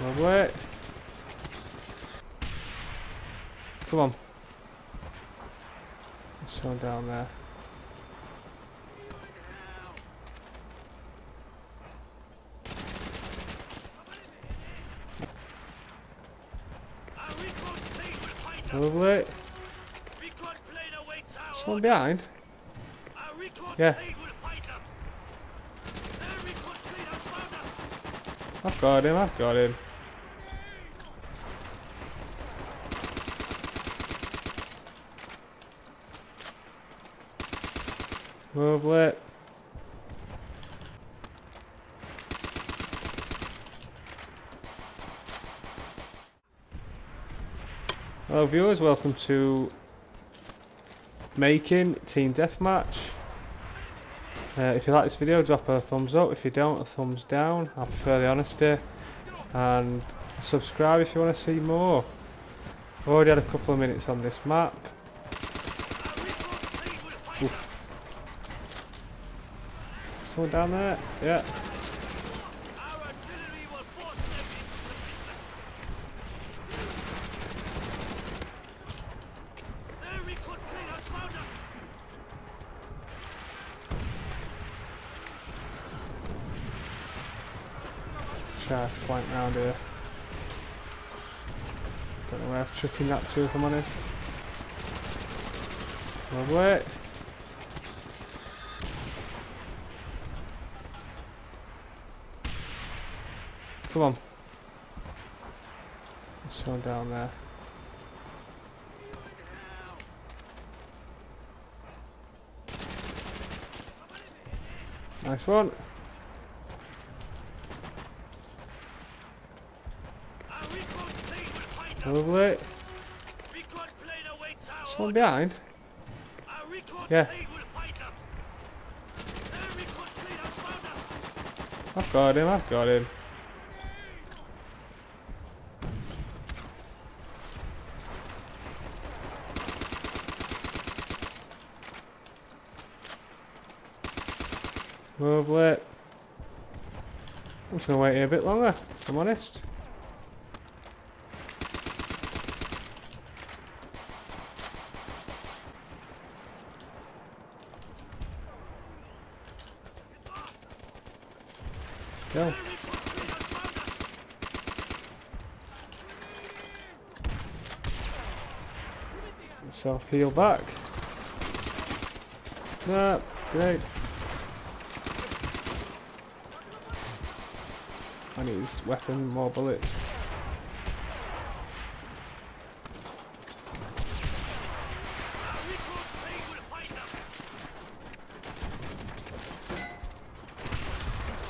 Lovely. Come on. There's someone down there. Lovely. Someone behind? Yeah. I've got him, I've got him. Hello viewers, welcome to Makin Team Deathmatch. Uh, if you like this video, drop a thumbs up. If you don't, a thumbs down. I prefer the honesty. And subscribe if you want to see more. I've already had a couple of minutes on this map. Someone down there? Yeah. Try to flank round here. Don't know where I've chucking that to if I'm honest. Lovely. Come on. There's someone down there. Nice one. Lovely. Someone behind? Yeah. I've got him, I've got him. Lovely. I'm just gonna wait here a bit longer, if I'm honest. Go. Self heal back. Nah, great. I need his weapon, more bullets.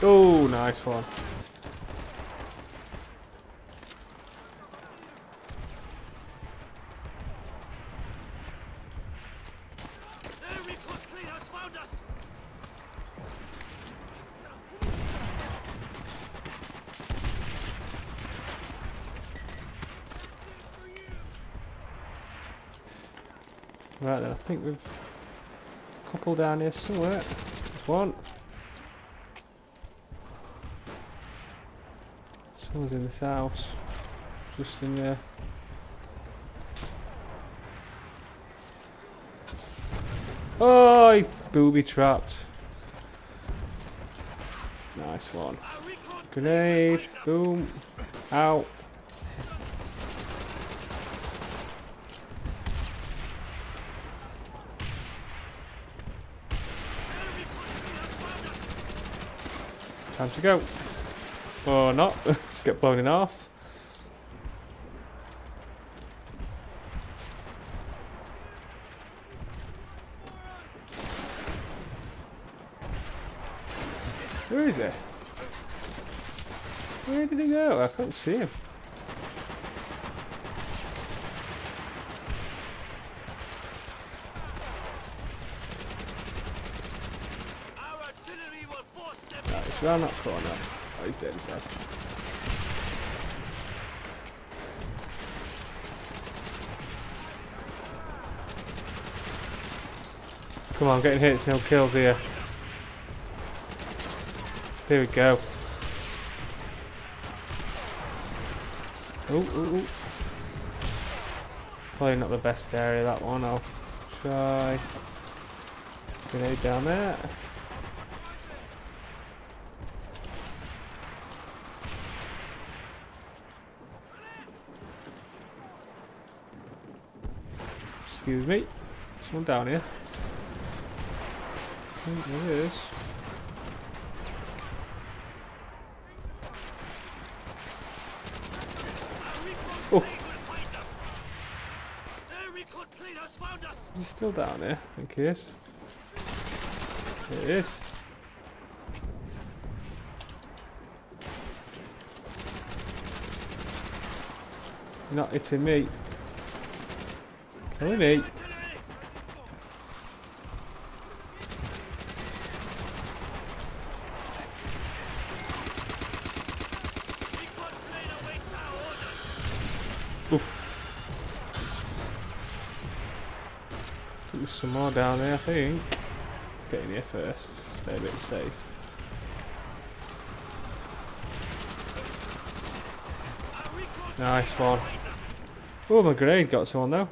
Oh, nice one. Right then, I think we've a couple down here somewhere. There's one. Someone's in this house. Just in there. Oh, he booby trapped. Nice one. Grenade. Boom. Out. Time to go. Or not. Let's get blown in half. Where is he? Where did he go? I can't see him. Corner. Oh, he's dead, he's dead. Come on, getting hits, no kills here. Here we go. Oh. Probably not the best area that one. I'll try. Grenade down there. Excuse me. Someone oh, oh. down here. I think there is. Oh. He's still down there, I think he is. There he is. You're not hitting me. Me. There's some more down there, I think. Let's get in here first. Stay a bit safe. Nice one. Oh, my grenade got someone though.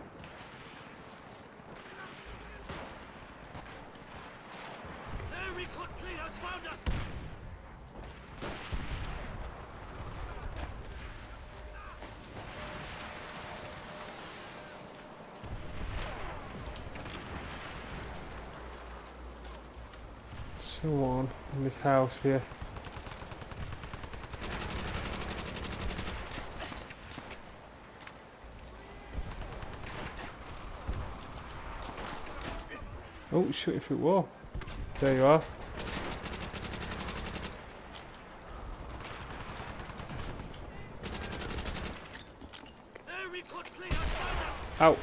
Someone in this house here. Oh, shooting through wall. There you are. Out.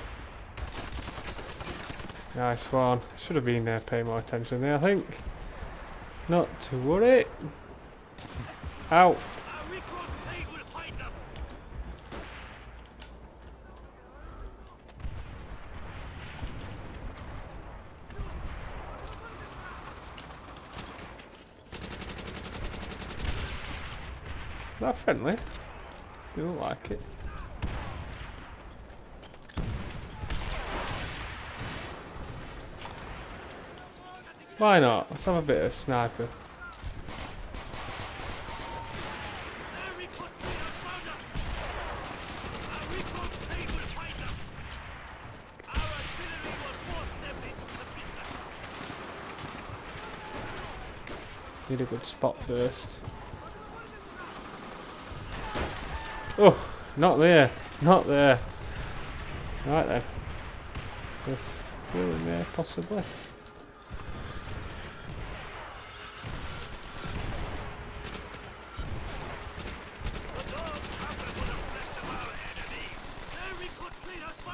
Nice one. Should have been there paying more attention there, I think. Not to worry. Out. That friendly. You don't like it. Why not? Let's have a bit of sniper. Need a good spot first. Oh, not there. Not there. Right then. So still in there possibly.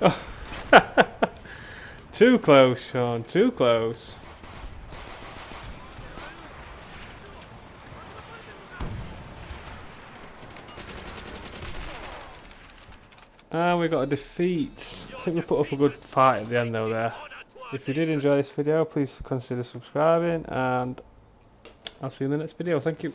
Too close, Sean. Too close. And we got a defeat. I think we put up a good fight at the end though there. If you did enjoy this video, please consider subscribing and I'll see you in the next video. Thank you.